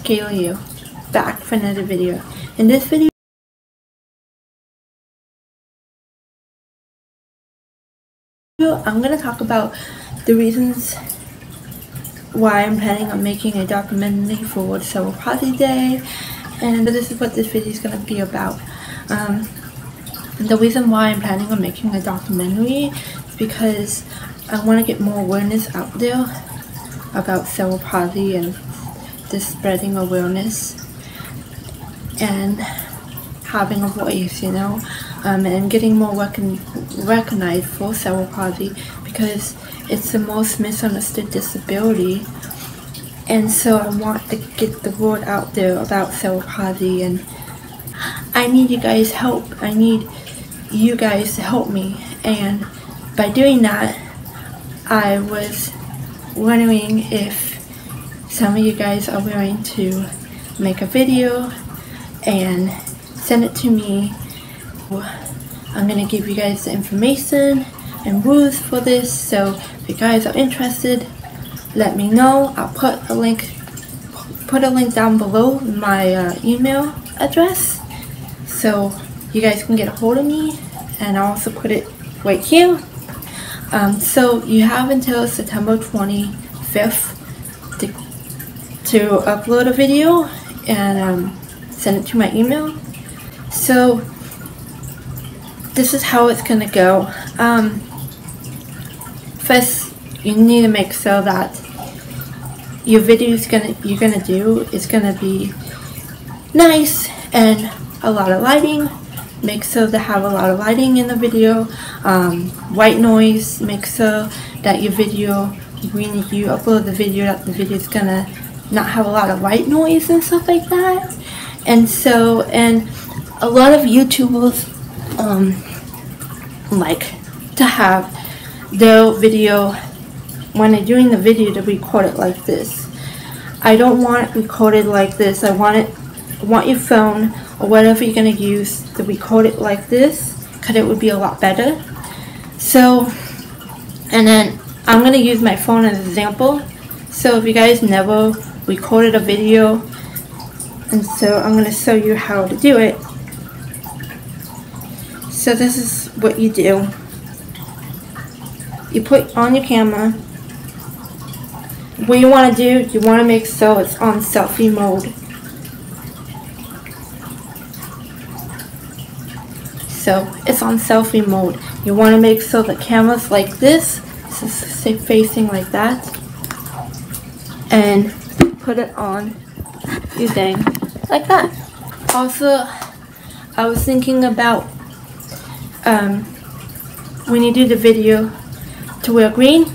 Is Kayley back for another video. In this video, I'm going to talk about the reasons why I'm planning on making a documentary for World Cerebral Palsy Day and this is what this video is going to be about. Um, the reason why I'm planning on making a documentary is because I want to get more awareness out there about cerebral palsy and the spreading awareness and having a voice, you know, um, and getting more recon recognized for cerebral palsy because it's the most misunderstood disability. And so I want to get the word out there about cerebral palsy and I need you guys help. I need you guys to help me. And by doing that, I was wondering if some of you guys are willing to make a video and send it to me. I'm going to give you guys the information and rules for this so if you guys are interested let me know. I'll put a link put a link down below my uh, email address so you guys can get a hold of me and I'll also put it right here. Um, so you have until September 25th to, to upload a video and um, send it to my email. So this is how it's gonna go. Um, first, you need to make sure that your video is gonna you're gonna do is gonna be nice and a lot of lighting. Make sure to have a lot of lighting in the video. Um, white noise. Make sure that your video when you upload the video that the video is gonna not have a lot of white noise and stuff like that. And so and a lot of YouTubers um, like to have their video when they're doing the video to record it like this. I don't want it recorded like this. I want it want your phone or whatever you're gonna use to record it like this because it would be a lot better. So and then I'm gonna use my phone as an example. So if you guys never recorded a video and so I'm going to show you how to do it. So this is what you do. You put on your camera. What you want to do, you want to make so it's on selfie mode. So it's on selfie mode. You want to make so the camera's like this, so facing like that, and put it on using like that. Also, I was thinking about um, when you do the video to wear green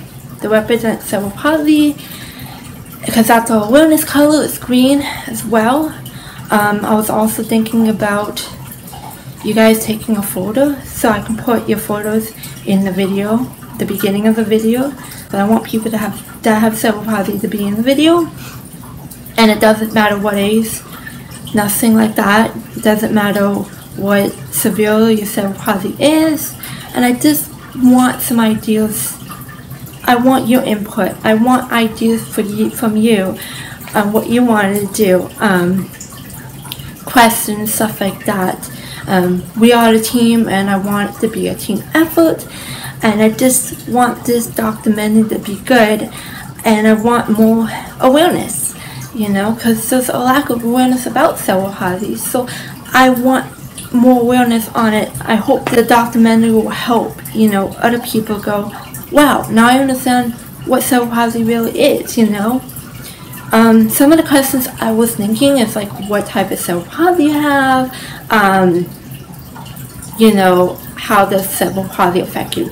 to represent cerebral palsy because that's our awareness color it's green as well. Um, I was also thinking about you guys taking a photo so I can put your photos in the video, the beginning of the video. But I want people to have that have cerebral palsy to be in the video. And it doesn't matter what age nothing like that. It doesn't matter what severe your cerebral palsy is. And I just want some ideas. I want your input. I want ideas for you, from you on what you want to do. Um, questions, stuff like that. Um, we are a team and I want it to be a team effort. And I just want this documentary to be good. And I want more awareness you know, because there's a lack of awareness about cerebral palsy. So I want more awareness on it. I hope the documentary will help, you know, other people go, wow, now I understand what cerebral palsy really is, you know. Um, some of the questions I was thinking is like, what type of cerebral palsy you have, um, you know, how does cerebral palsy affect you?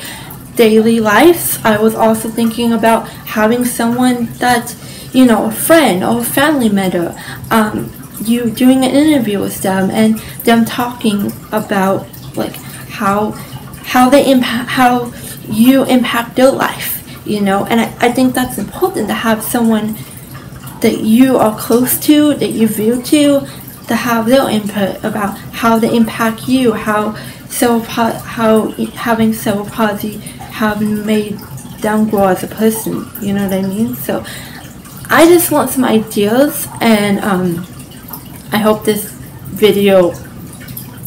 Daily life, I was also thinking about having someone that you know, a friend or a family member, um, you doing an interview with them and them talking about like how how they impact how you impact their life, you know, and I, I think that's important to have someone that you are close to, that you view to, to have their input about how they impact you, how so how having cerebral palsy have made them grow as a person. You know what I mean? So I just want some ideas and um, I hope this video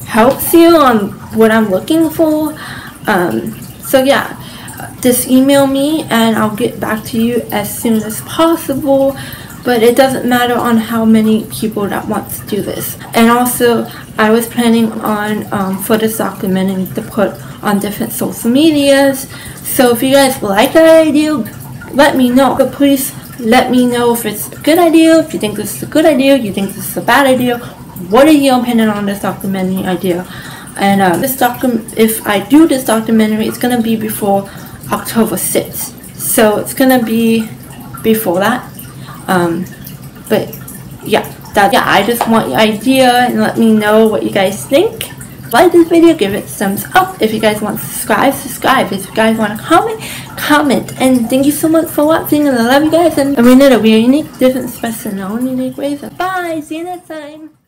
helps you on what I'm looking for. Um, so yeah, just email me and I'll get back to you as soon as possible. But it doesn't matter on how many people that want to do this. And also, I was planning on um, for this documentary to put on different social medias. So if you guys like that idea, let me know. But please let me know if it's a good idea, if you think this is a good idea, you think this is a bad idea. What are your opinion on this documentary idea? And uh, this document, if I do this documentary, it's gonna be before October 6th. So it's gonna be before that. Um, but yeah, that yeah, I just want your idea and let me know what you guys think like this video, give it a thumbs up. If you guys want to subscribe, subscribe. If you guys want to comment, comment. And thank you so much for watching and I love you guys. And we know that we are unique, different, special, our own unique ways. Bye! See you next time!